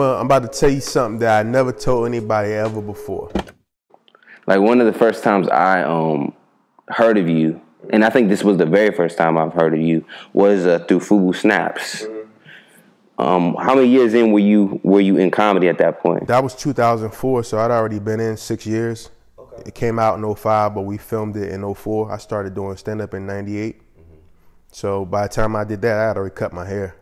I'm, I'm about to tell you something that I never told anybody ever before. Like one of the first times I um heard of you, and I think this was the very first time I've heard of you, was uh, through Fubu Snaps. Um, how many years in were you were you in comedy at that point? That was 2004, so I'd already been in six years. It came out in 05, but we filmed it in 04. I started doing stand up in 98. So by the time I did that, I had already cut my hair.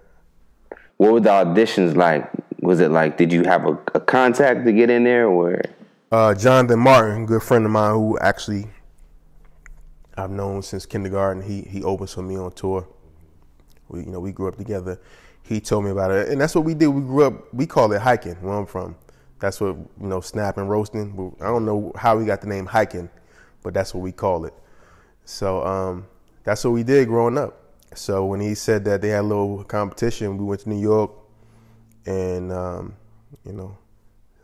What were the auditions like? Was it like did you have a, a contact to get in there or? Uh, Jonathan Martin, good friend of mine who actually I've known since kindergarten. He he opens for me on tour. We you know we grew up together. He told me about it, and that's what we did. We grew up. We call it hiking where I'm from. That's what you know, snapping, roasting. I don't know how we got the name hiking, but that's what we call it. So um, that's what we did growing up. So when he said that they had a little competition, we went to New York, and um, you know,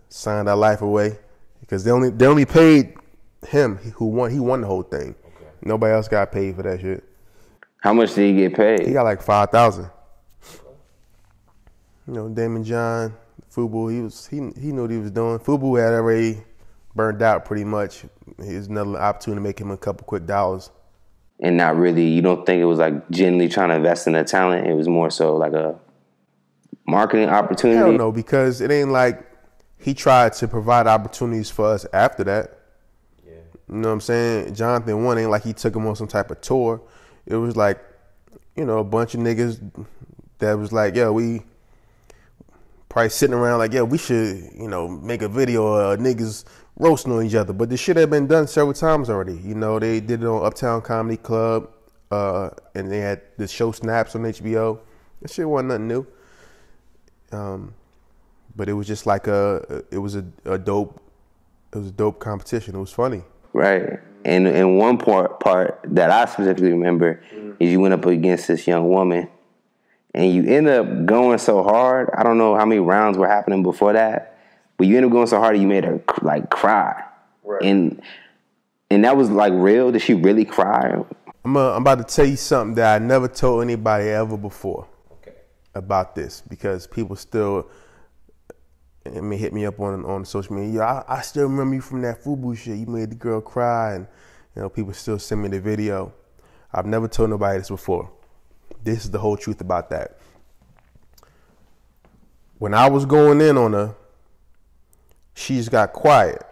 signed our life away because they only they only paid him who won. He won the whole thing. Okay. Nobody else got paid for that shit. How much did he get paid? He got like five thousand. You know, Daymond John, Fubu, he was he he knew what he was doing. Fubu had already burned out pretty much. Here's another opportunity to make him a couple quick dollars. and not really. You don't think it was like genuinely trying to invest in the talent. It was more so like a marketing opportunity. I don't know because it ain't like he tried to provide opportunities for us after that. You know what I'm saying? Jonathan won ain't like he took him on some type of tour. It was like, you know, a bunch of niggas that was like, yo, we probably sitting around like, yeah, we should, you know, make a video of niggas roasting on each other. But this shit had been done several times already. You know, they did it on Uptown Comedy Club, uh, and they had the show Snaps on HBO. That shit wasn't nothing new. Um, but it was just like a, it was a, a dope, it was a dope competition. It was funny. Right. And and one part part that I specifically remember is you went up against this young woman and you end up going so hard. I don't know how many rounds were happening before that, but you end up going so hard you made her like cry. Right. And and that was like real. Did she really cry? I'm, uh, I'm about to tell you something that I never told anybody ever before about this because people still I mean, hit me up on on social media. I, I still remember you from that Fubu shit. You made the girl cry, and you know people still send me the video. I've never told nobody this before. This is the whole truth about that. When I was going in on her, she just got quiet,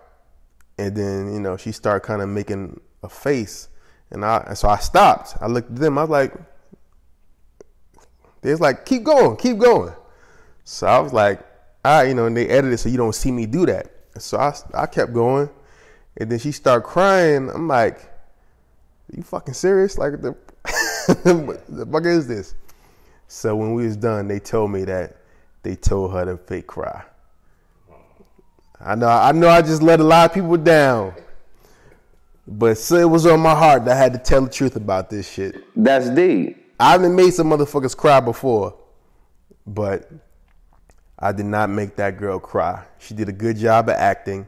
and then you know she started kind of making a face, and I and so I stopped. I looked at them. I was like, they was like, keep going, keep going. So I was like, all right, you know, and they edited so you don't see me do that. So I, I kept going, and then she started crying. I'm like, you fucking serious? Like the, the fuck is this? So when we was done, they told me that they told her to fake cry. I know, I know, I just let a lot of people down, but so it was on my heart that I had to tell the truth about this shit. That's deep. I haven't made some motherfuckers cry before, but I did not make that girl cry. She did a good job of acting,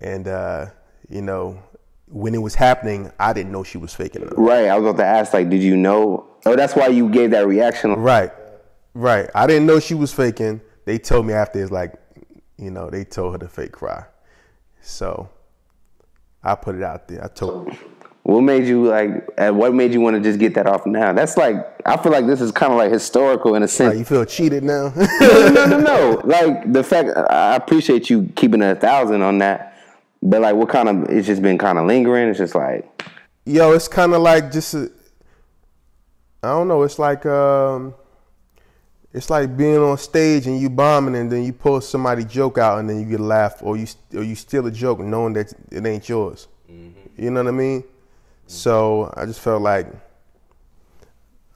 and uh, you know, when it was happening, I didn't know she was faking it. Right. I was about to ask, like, did you know? Oh, that's why you gave that reaction. Right, right. I didn't know she was faking. They told me after it's like, you know, they told her to fake cry. So I put it out there. I told. What made you like? uh, What made you want to just get that off now? That's like I feel like this is kind of like historical in a sense. Like, you feel cheated now? no, no, no, no. Like the fact I appreciate you keeping a thousand on that, but like what kind of? It's just been kind of lingering. It's just like Yo, it's kind of like just a, I don't know. It's like um, it's like being on stage and you bombing, and then you pull somebody joke out, and then you get a laugh, or you or you steal a joke knowing that it ain't yours. You know what I mean? So I just felt like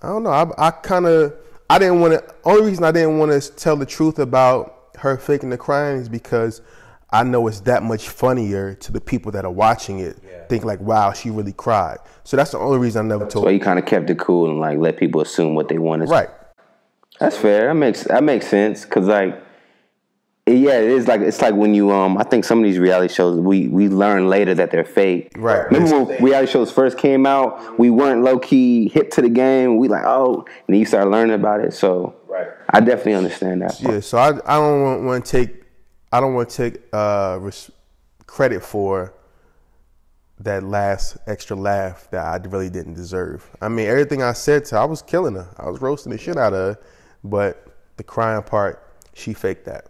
I don't know. I, I kind of I didn't want to. Only reason I didn't want to tell the truth about her faking the crying is because I know it's that much funnier to the people that are watching it. Think like, wow, she really cried. So that's the only reason I never told. so you kind of kept it cool and like let people assume what they wanted. Right. That's fair. That makes that makes sense because like yeah, it is like it's like when you um I think some of these reality shows we we learn later that they're fake. Right. Remember when reality shows first came out, we weren't low key hip to the game. We like oh, and then you start learning about it. So Right. I definitely understand that. Yeah, so I I don't want to take I don't want to take uh, res- credit for that last extra laugh that I really didn't deserve. I mean, everything I said to her, I was killing her. I was roasting the shit out of her, but the crying part, she faked that.